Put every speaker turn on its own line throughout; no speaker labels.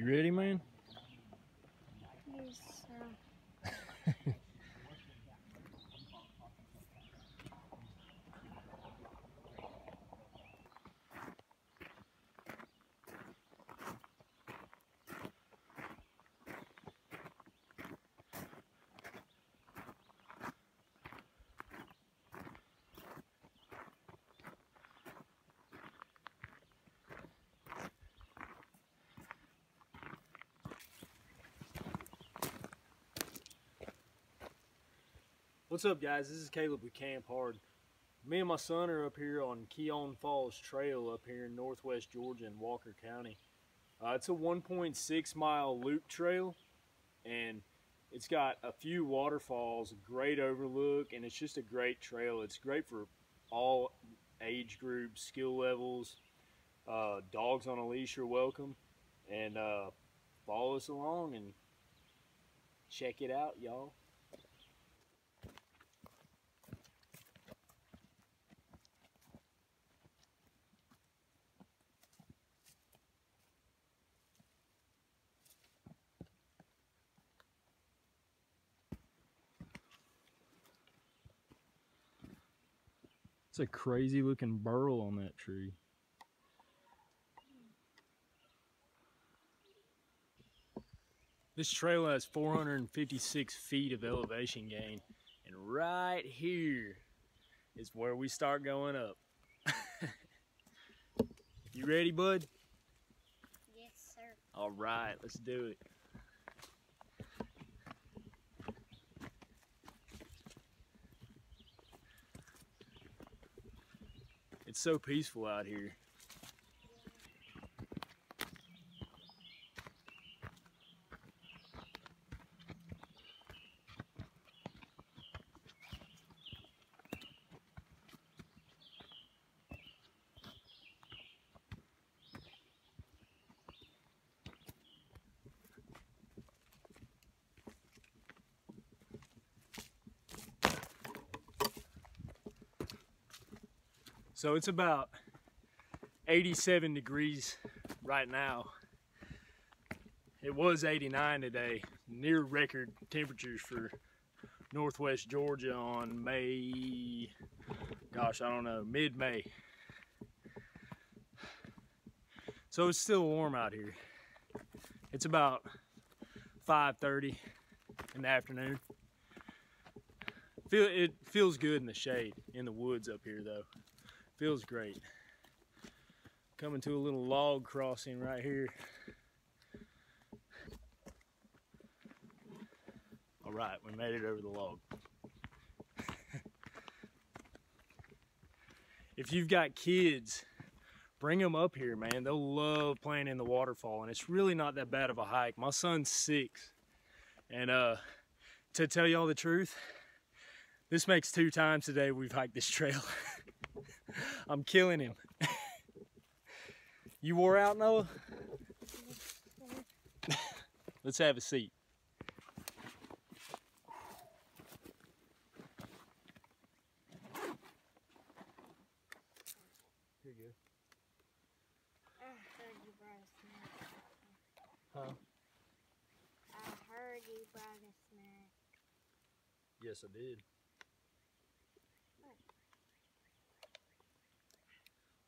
You ready, man? What's up, guys? This is Caleb with Camp Hard. Me and my son are up here on Keown Falls Trail up here in northwest Georgia in Walker County. Uh, it's a 1.6 mile loop trail and it's got a few waterfalls, a great overlook, and it's just a great trail. It's great for all age groups, skill levels. Uh, dogs on a leash are welcome. And uh, follow us along and check it out, y'all. A crazy looking burl on that tree. This trail has 456 feet of elevation gain, and right here is where we start going up. you ready, bud?
Yes, sir.
All right, let's do it. It's so peaceful out here. So it's about 87 degrees right now. It was 89 today, near record temperatures for northwest Georgia on May, gosh, I don't know, mid-May. So it's still warm out here. It's about 5.30 in the afternoon. Feel, it feels good in the shade, in the woods up here though. Feels great. Coming to a little log crossing right here. All right, we made it over the log. if you've got kids, bring them up here, man. They'll love playing in the waterfall, and it's really not that bad of a hike. My son's six, and uh, to tell y'all the truth, this makes two times today we've hiked this trail. I'm killing him. you wore out, Noah? Let's have a seat. Here you
I heard you brought a snack.
go. Huh?
I heard you brought a snack.
Yes, I did.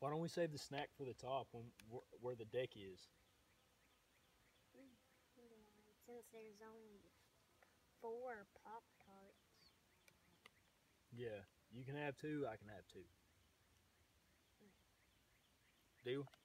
Why don't we save the snack for the top when wh- where the deck is?
Yeah, since there's only four Pop Tarts.
Yeah, you can have two. I can have two. Hmm. Deal. Deal.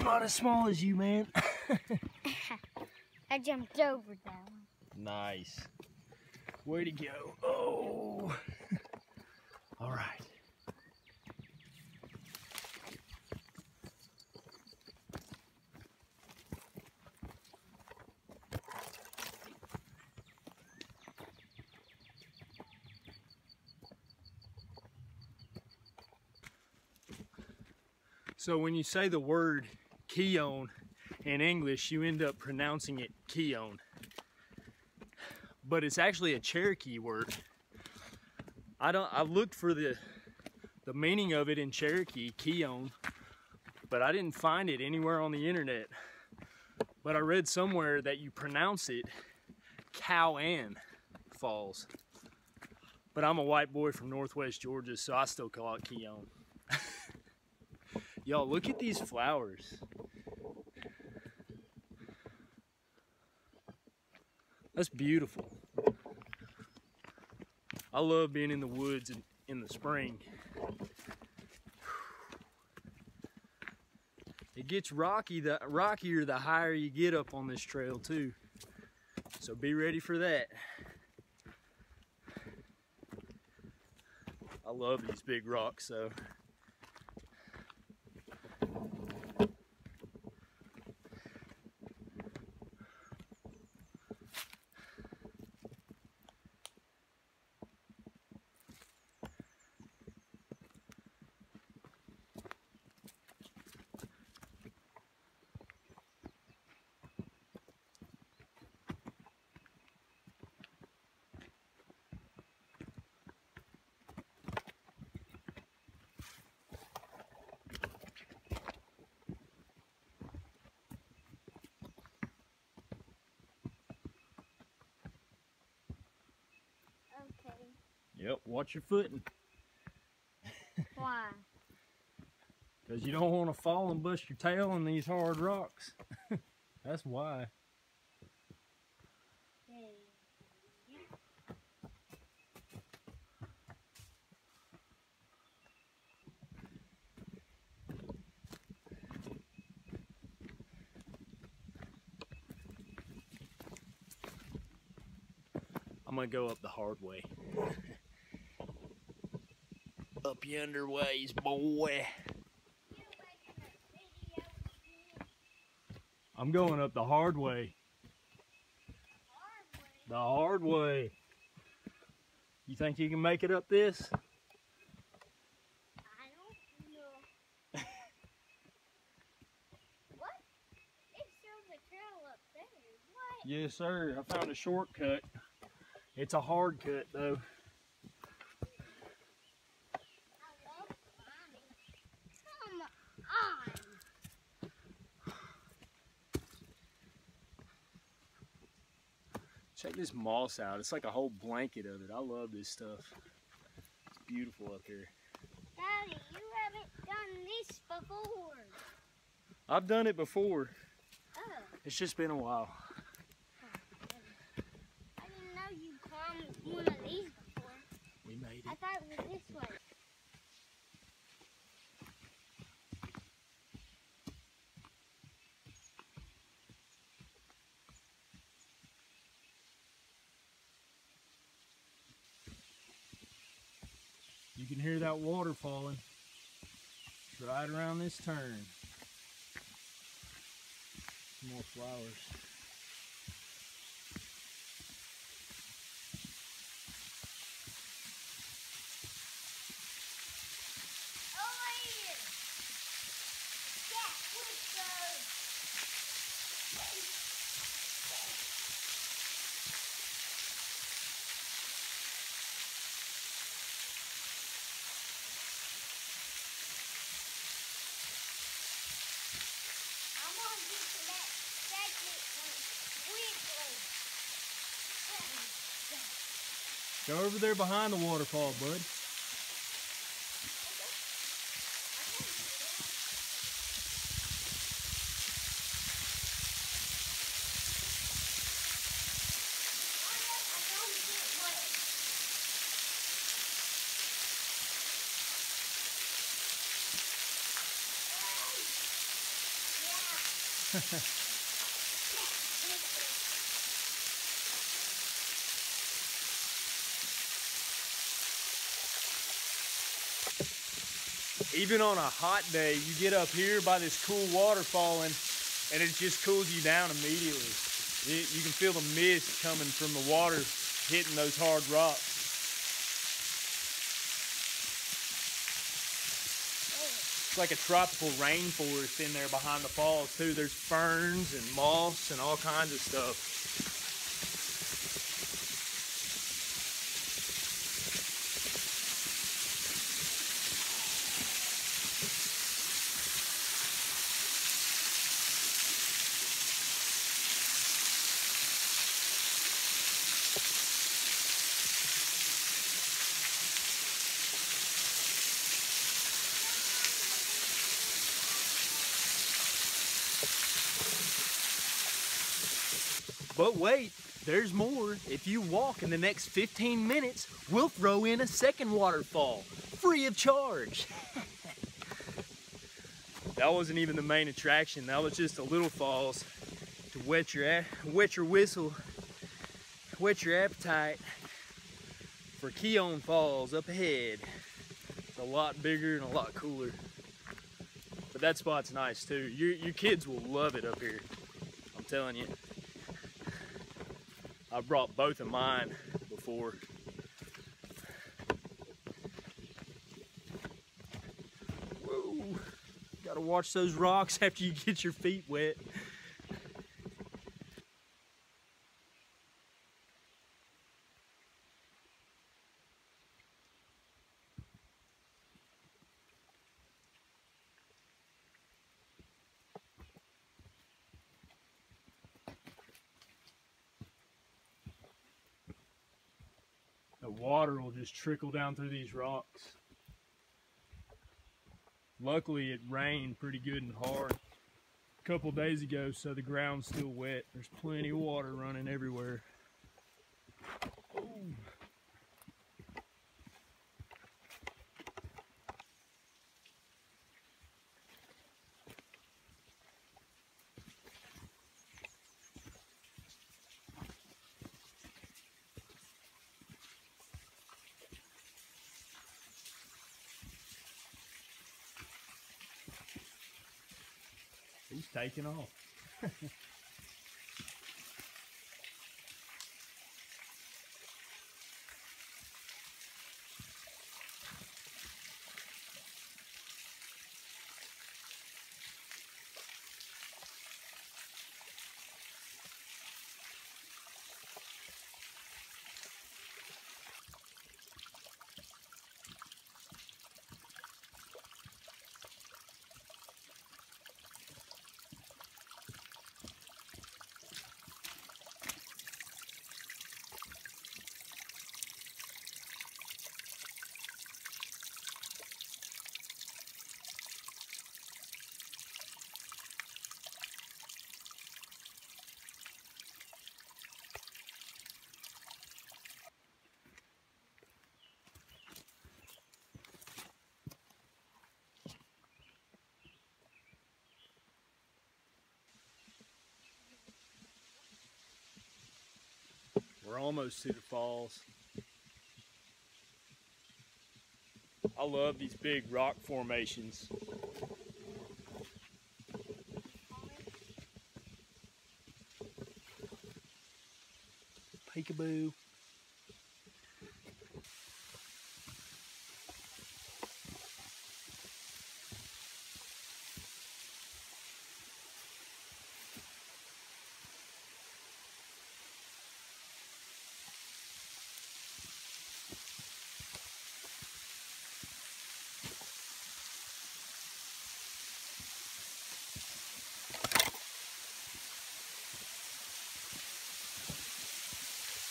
I'm not as small as you, man.
I jumped over that one.
Nice. Way to go. Oh. All right. So when you say the word Keown in English, you end up pronouncing it Keone. But it's actually a Cherokee word. I don't I looked for the the meaning of it in Cherokee, Keone, but I didn't find it anywhere on the internet. But I read somewhere that you pronounce it Cowan Falls. But I'm a white boy from Northwest Georgia, so I still call it Keone. Y'all, look at these flowers. That's beautiful. I love being in the woods in, in the spring. It gets rocky the rockier the higher you get up on this trail too. So be ready for that. I love these big rocks though. Yep, watch your footing.
Why?
Because you don't want to fall and bust your tail in these hard rocks. That's why. I'm gonna go up the hard way. up yonder ways, boy. I'm going up the hard way. The hard way. You think you can make it up this?
I don't know. what? It shows a trail up there. What?
Yes, sir. I found a shortcut. It's a hard cut though.
I love climbing. Come on.
Check this moss out. It's like a whole blanket of it. I love this stuff. It's beautiful up here.
Daddy, you haven't done this before.
I've done it before.
Oh,
It's just been a while.
I didn't know you climbed one of these before.
We made
I thought it was this way.
You can hear that water falling. Right around this turn. Some more flowers.
Over here. Yeah, let's go. I'm gonna get to that second one quickly.
Go over there behind the waterfall, bud. Even on a hot day, you get up here by this cool water falling, and it just cools you down immediately. You, you can feel the mist coming from the water hitting those hard rocks. It's like a tropical rainforest in there behind the falls too. There's ferns and moss and all kinds of stuff. But wait, there's more. If you walk in the next 15 minutes, we'll throw in a second waterfall, free of charge. that wasn't even the main attraction. That was just a little falls to wet your wet your whistle, wet your appetite for Keown Falls up ahead. It's a lot bigger and a lot cooler. But that spot's nice too. Your, your kids will love it up here. I'm telling you. I brought both of mine before. Whoa. Gotta watch those rocks after you get your feet wet. the water will just trickle down through these rocks. Luckily, it rained pretty good and hard a couple days ago, so the ground's still wet. There's plenty of water running everywhere. Ooh. Taking off. We're almost to the falls. I love these big rock formations. Peekaboo.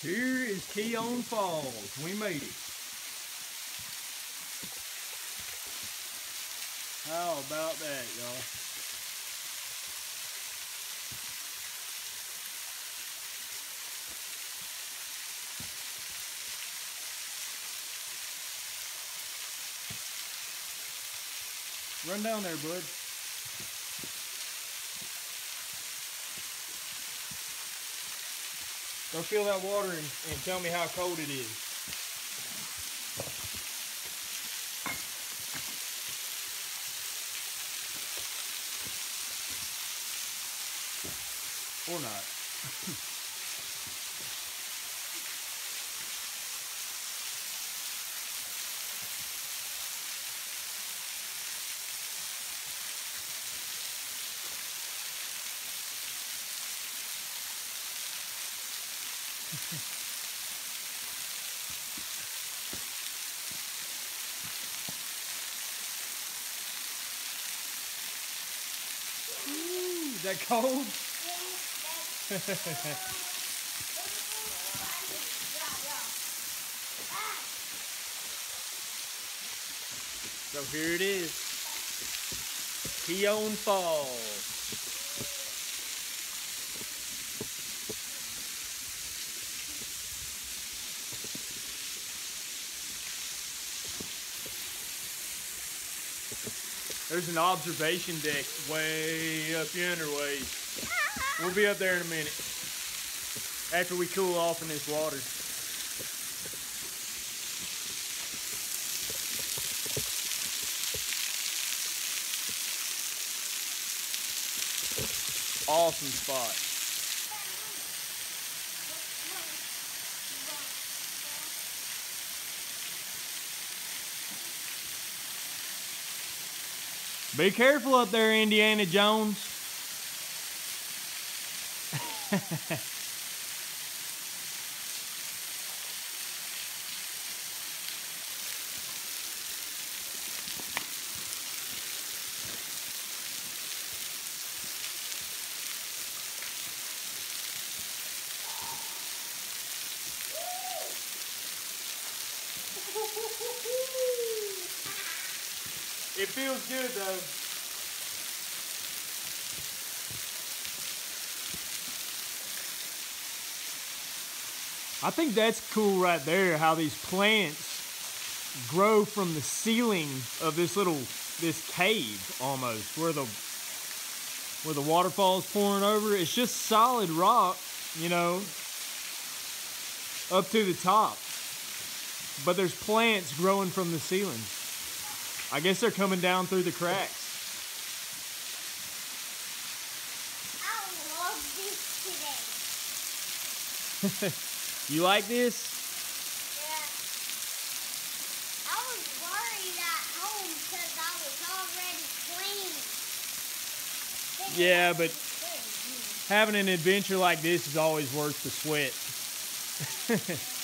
Here is Keown Falls. We made it. How about that, y'all? Run down there, bud. Go feel that water and, and tell me how cold it is. Or not. Is that cold? So here it is. Keown Falls. There's an observation deck way up yonder way. We'll be up there in a minute. After we cool off in this water. Awesome spot. Be careful up there, Indiana Jones. feels good though. I think that's cool right there how these plants grow from the ceiling of this little this cave almost where the where the waterfall's pouring over. It's just solid rock, you know, up to the top. But there's plants growing from the ceiling. I guess they're coming down through the cracks.
I love this today.
You like this?
Yeah. I was worried at home because I was already. Thinking
Yeah, but- Having an adventure like this is always worth the sweat.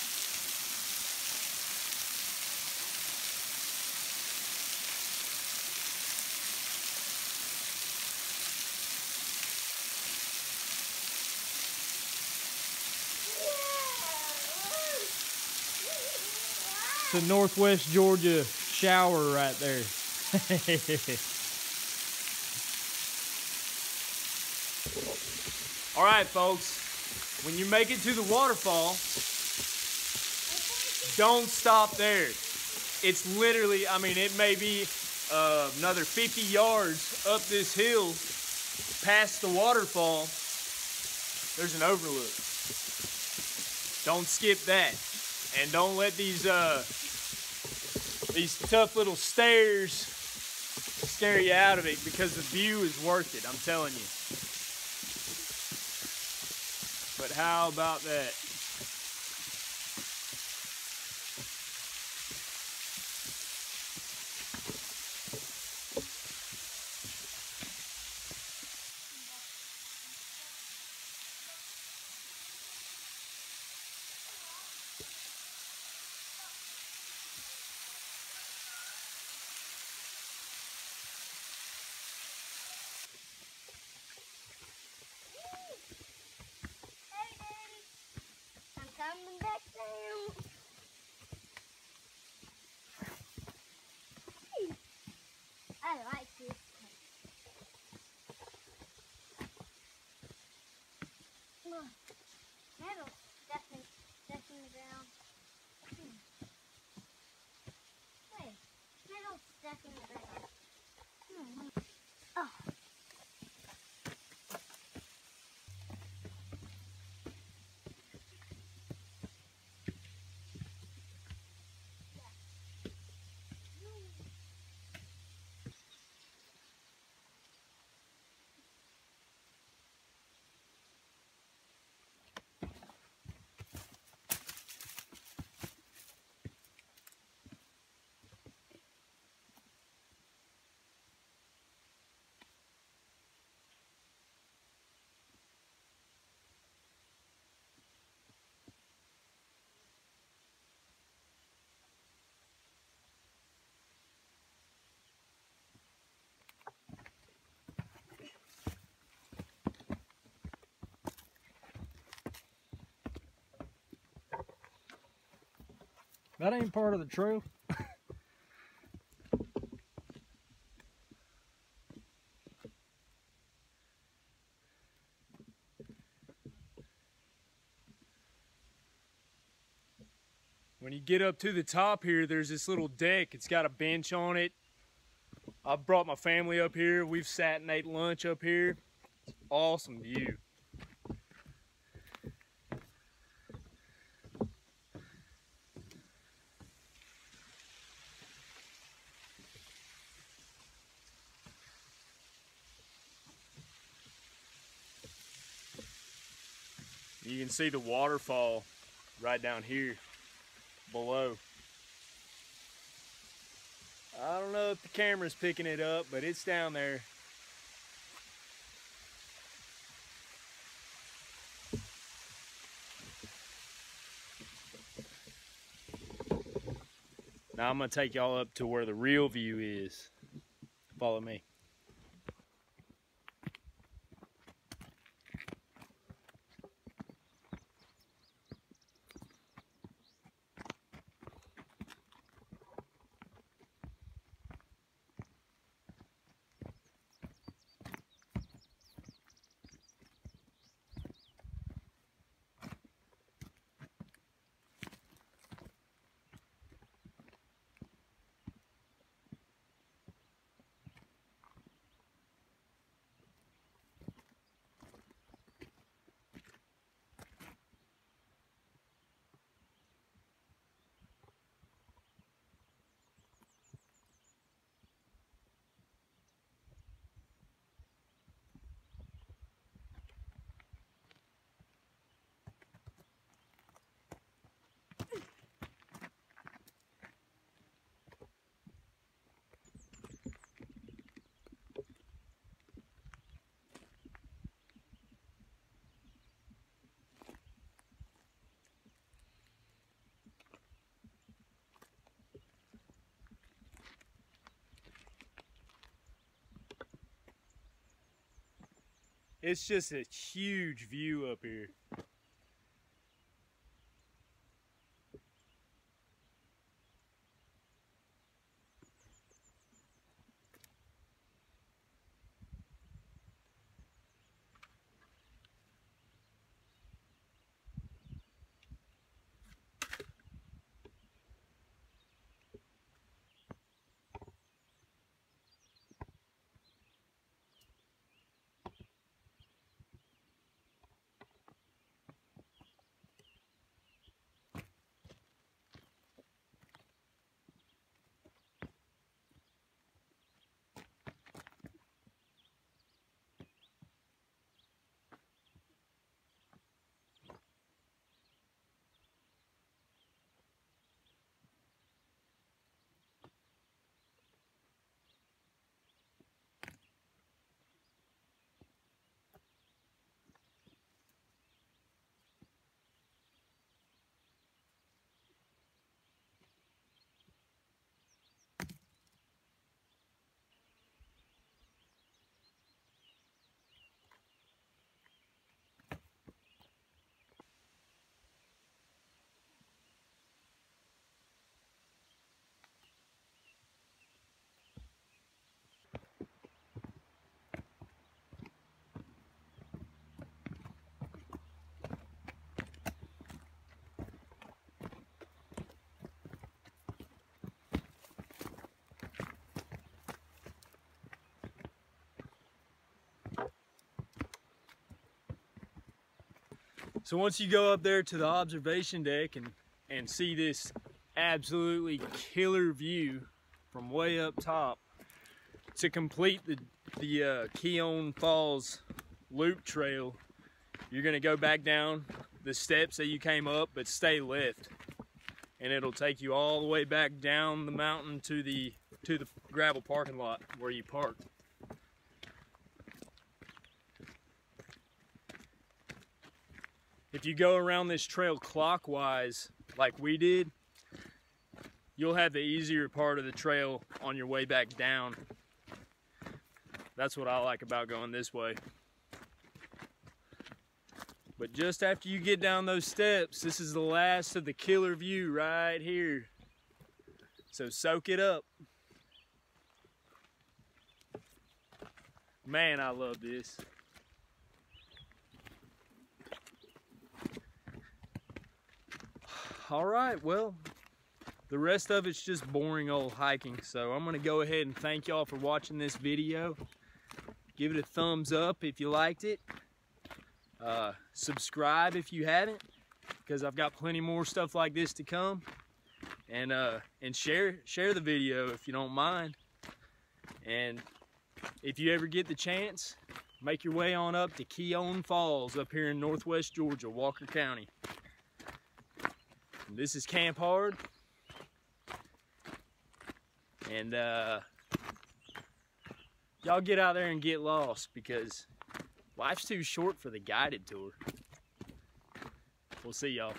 a northwest Georgia shower right there. All right, folks. When you make it to the waterfall, don't stop there. It's literally, I mean, it may be uh, another 50 yards up this hill past the waterfall. There's an overlook. Don't skip that. And don't let these uh, these tough little stairs scare you out of it because the view is worth it, I'm telling you. But how about that? That ain't part of the trail. when you get up to the top here, there's this little deck. It's got a bench on it. I brought my family up here. We've sat and ate lunch up here. Awesome view. You can see the waterfall right down here below. I don't know if the camera's picking it up, but it's down there. Now I'm gonna take y'all up to where the real view is. Follow me. It's just a huge view up here. So once you go up there to the observation deck and, and see this absolutely killer view from way up top, to complete the, the uh, Keown Falls loop trail, you're gonna go back down the steps that you came up, but stay left. And it'll take you all the way back down the mountain to the to the gravel parking lot where you parked. If you go around this trail clockwise, like we did, you'll have the easier part of the trail on your way back down. That's what I like about going this way. But just after you get down those steps, this is the last of the killer view right here. So soak it up. Man, I love this. All right, well, the rest of it's just boring old hiking. So I'm gonna go ahead and thank y'all for watching this video. Give it a thumbs up if you liked it. Uh, subscribe if you haven't, because I've got plenty more stuff like this to come. And uh, and share share the video if you don't mind. And if you ever get the chance, make your way on up to Keown Falls up here in northwest Georgia, Walker County. This is Camp Hard. And uh, y'all get out there and get lost because life's too short for the guided tour. We'll see y'all.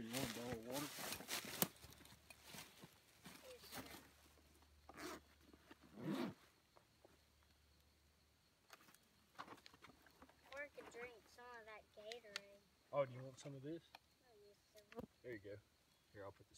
Here, you want a bowl of water?
Or I could drink some of that Gatorade.
Oh, do you want some of this?
I used to.
There you go. Here, I'll put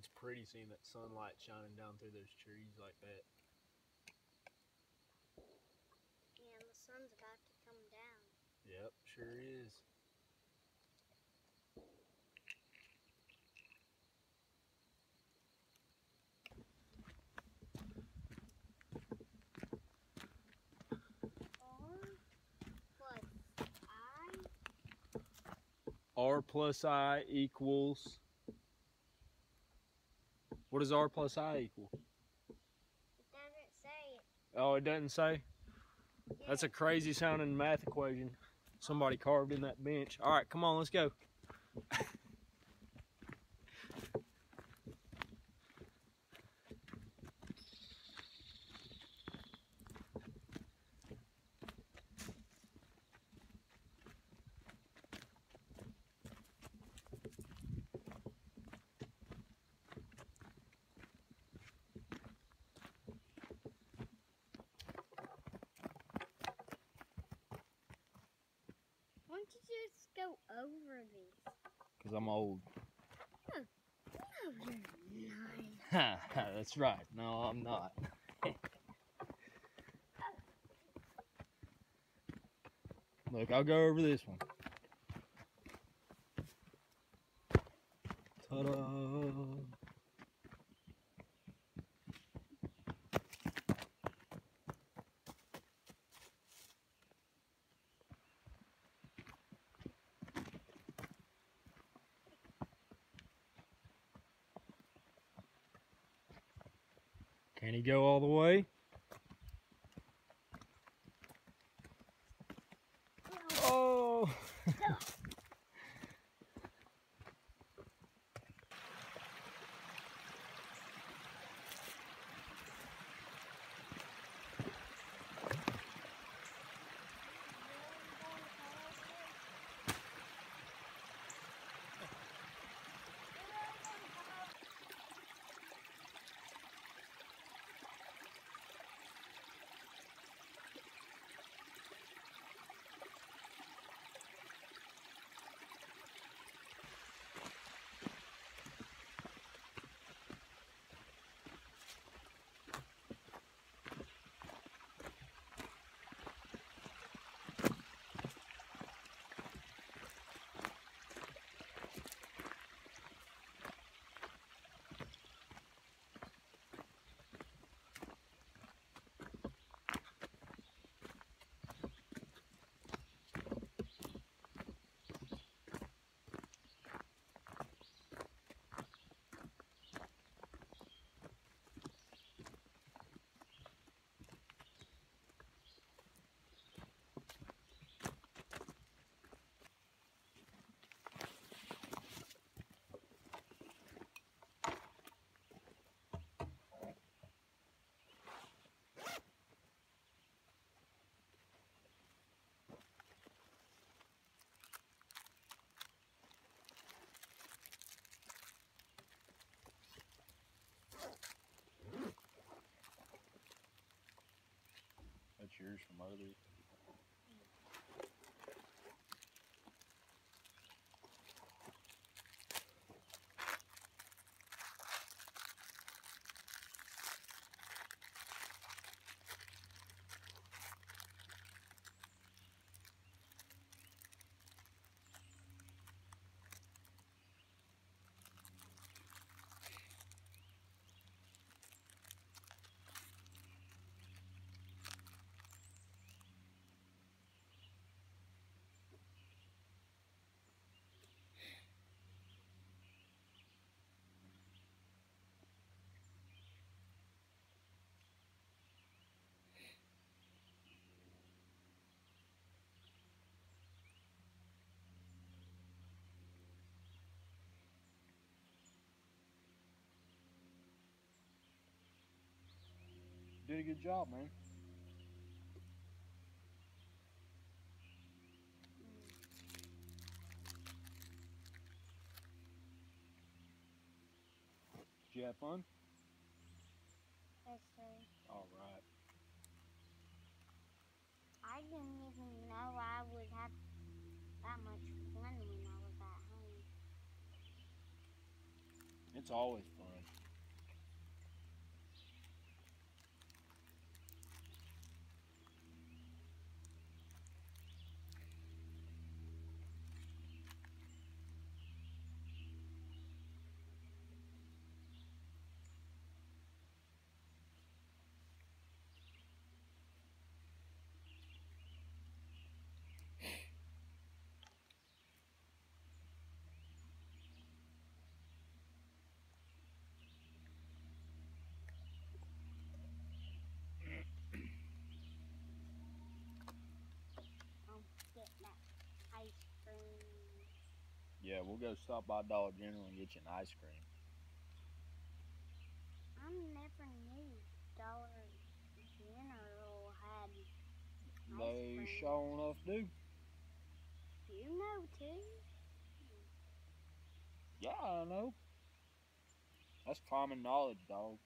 It's pretty seeing that sunlight shining down through those trees like that.
Yeah, the sun's about to come down.
Yep, sure is.
R plus I.
R plus I equals. What does R plus I equal?
It doesn't say it.
Oh, it doesn't say? That's a crazy sounding math equation somebody carved in that bench. All right, come on, let's go.
Why don't you just go over these?
Because I'm old.
No, you're not.
That's right. No, I'm not. Look, I'll go over this one. Yours from earlier. Did a good job, man. Did you have fun?
Yes, sir.
All right.
I didn't even know I would have that much fun when I was at home.
It's always fun.
I'll get that ice cream.
Yeah, we'll go stop by Dollar General and get you an ice cream.
I never knew Dollar General had.
They
cream.
sure enough do.
You know too.
Yeah, I know. That's common knowledge, dog.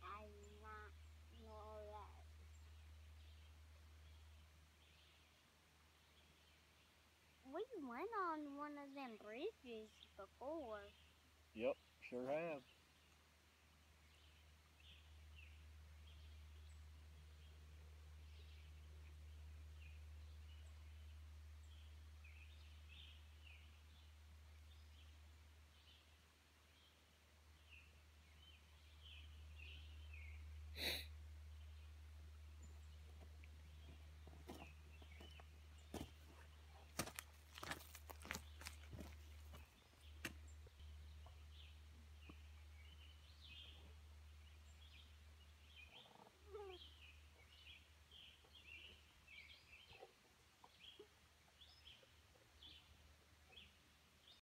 I not know that. We went on one of them bridges before.
Yep, sure have.